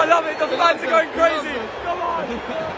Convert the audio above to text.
Oh, I love it. The fans are going crazy. Come on.